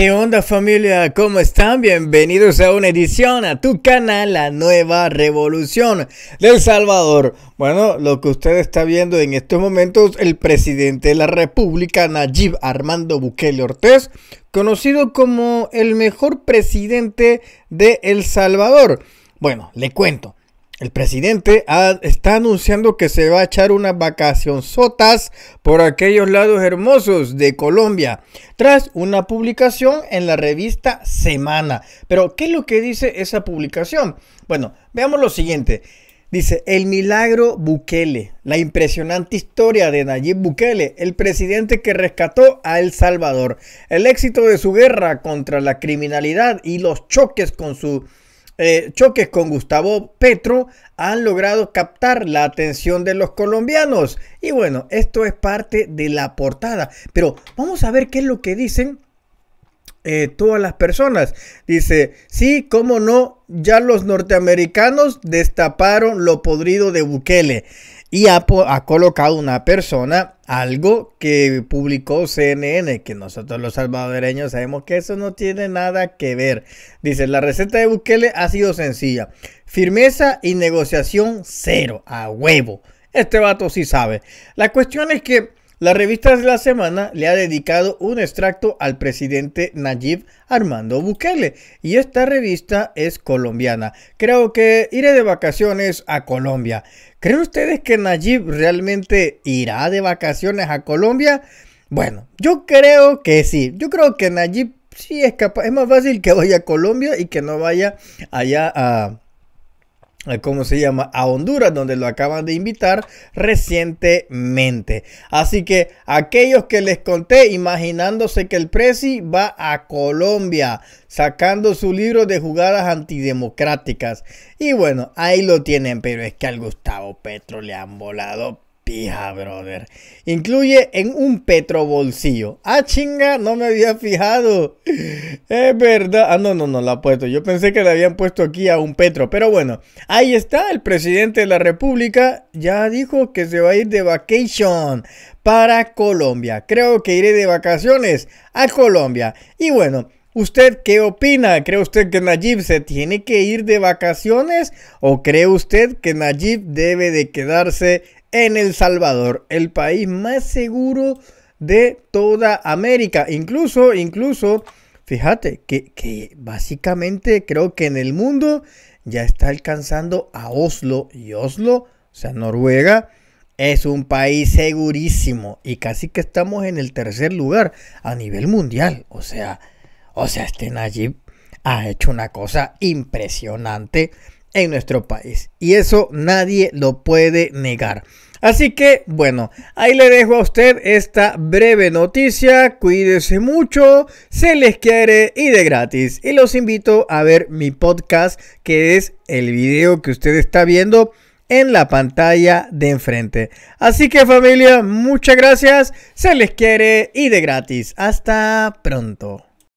¿Qué onda familia? ¿Cómo están? Bienvenidos a una edición a tu canal, la nueva revolución del Salvador. Bueno, lo que usted está viendo en estos momentos, el presidente de la República, Nayib Armando Bukele Ortiz, conocido como el mejor presidente de El Salvador. Bueno, le cuento. El presidente está anunciando que se va a echar unas sotas por aquellos lados hermosos de Colombia, tras una publicación en la revista Semana. Pero, ¿qué es lo que dice esa publicación? Bueno, veamos lo siguiente. Dice, el milagro Bukele, la impresionante historia de Nayib Bukele, el presidente que rescató a El Salvador, el éxito de su guerra contra la criminalidad y los choques con su eh, choques con Gustavo Petro han logrado captar la atención de los colombianos. Y bueno, esto es parte de la portada. Pero vamos a ver qué es lo que dicen eh, todas las personas. Dice, sí, cómo no, ya los norteamericanos destaparon lo podrido de Bukele y ha, colocado una persona algo que publicó CNN, que nosotros los salvadoreños sabemos que eso no tiene nada que ver. Dice, la receta de Bukele ha sido sencilla. Firmeza y negociación cero, a huevo. Este vato sí sabe. La cuestión es que la revista de la semana le ha dedicado un extracto al presidente Nayib Armando Bukele y esta revista es colombiana. Creo que iré de vacaciones a Colombia. ¿Creen ustedes que Nayib realmente irá de vacaciones a Colombia? Bueno, yo creo que sí. Yo creo que Nayib sí es capaz. Es más fácil que vaya a Colombia y que no vaya allá a ¿cómo se llama? A Honduras, donde lo acaban de invitar recientemente. Así que aquellos que les conté, imaginándose que el Presi va a Colombia, sacando su libro de jugadas antidemocráticas. Y bueno, ahí lo tienen, pero es que al Gustavo Petro le han volado pija, brother. Incluye en un petro bolsillo. Ah, chinga, no me había fijado. Es verdad. Ah, no, no, no la ha puesto. Yo pensé que le habían puesto aquí a un petro. Pero bueno, ahí está. El presidente de la República ya dijo que se va a ir de vacation para Colombia. Creo que iré de vacaciones a Colombia. Y bueno. ¿Usted qué opina? ¿Cree usted que Nayib se tiene que ir de vacaciones? ¿O cree usted que Nayib debe de quedarse en El Salvador, el país más seguro de toda América. Incluso, incluso, fíjate que, que, básicamente creo que en el mundo ya está alcanzando a Oslo. Y Oslo, o sea, Noruega, es un país segurísimo. Y casi que estamos en el tercer lugar a nivel mundial. O sea, o sea, este Najib ha hecho una cosa impresionante en nuestro país. Y eso nadie lo puede negar. Así que, bueno, ahí le dejo a usted esta breve noticia. Cuídese mucho, se les quiere y de gratis. Y los invito a ver mi podcast, que es el video que usted está viendo en la pantalla de enfrente. Así que familia, muchas gracias, se les quiere y de gratis. Hasta pronto.